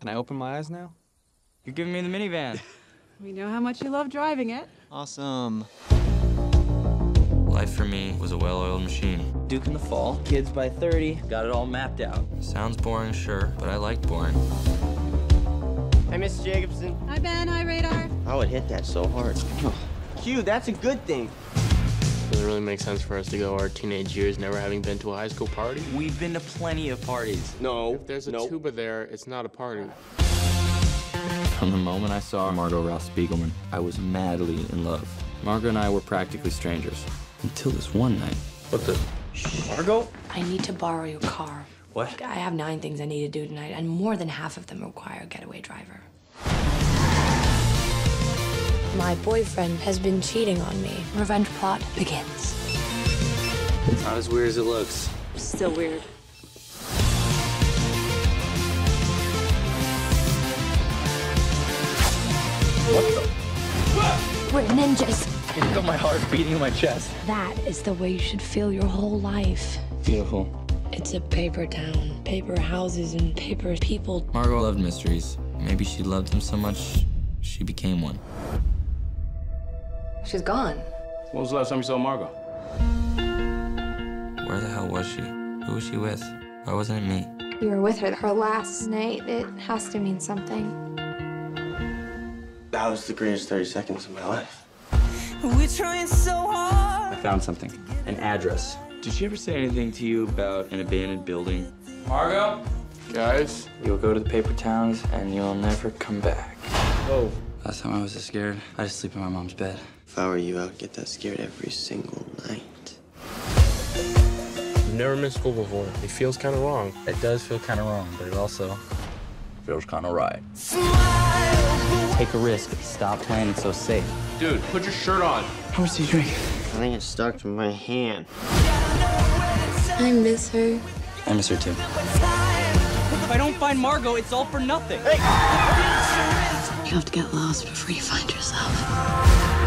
Can I open my eyes now? You're giving me the minivan. We know how much you love driving it. Awesome. Life for me was a well-oiled machine. Duke in the fall, kids by 30, got it all mapped out. Sounds boring, sure, but I like boring. Hey, Mrs. Jacobsen. Hi, Ben. Hi, Radar. Oh, I would hit that so hard. Q, that's a good thing. Does it really make sense for us to go our teenage years never having been to a high school party? We've been to plenty of parties. No. If there's a no. tuba there, it's not a party. From the moment I saw Margo Roth Spiegelman, I was madly in love. Margo and I were practically strangers. Until this one night. What the? Margo? I need to borrow your car. What? I have nine things I need to do tonight, and more than half of them require a getaway driver. My boyfriend has been cheating on me. Revenge plot begins. It's not as weird as it looks. Still weird. What? We're ninjas. I feel my heart beating in my chest. That is the way you should feel your whole life. Beautiful. It's a paper town, paper houses, and paper people. Margo loved mysteries. Maybe she loved them so much, she became one. She's gone. When was the last time you saw Margo? Where the hell was she? Who was she with? Why wasn't it me? You were with her her last night. It has to mean something. That was the greatest 30 seconds of my life. We're trying so hard. I found something. An address. Did she ever say anything to you about an abandoned building? Margo? Guys? You'll go to the paper towns and you'll never come back. Oh. Last time I was this scared, I just sleep in my mom's bed. If I were you, I would get that scared every single night. I've never missed school before. It feels kind of wrong. It does feel kind of wrong, but it also feels kind of right. Take a risk. Stop playing it so safe. Dude, put your shirt on. How much do you drink? I think it stuck to my hand. I miss her. I miss her too. If I don't find Margo, it's all for nothing. You have to get lost before you find yourself.